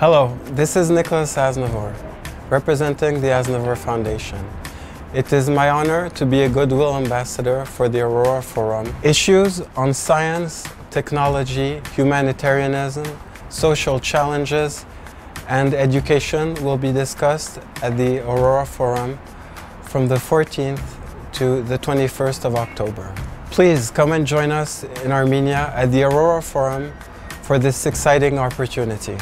Hello, this is Nicolas Aznavour, representing the Aznavour Foundation. It is my honor to be a Goodwill Ambassador for the Aurora Forum. Issues on science, technology, humanitarianism, social challenges, and education will be discussed at the Aurora Forum from the 14th to the 21st of October. Please come and join us in Armenia at the Aurora Forum for this exciting opportunity.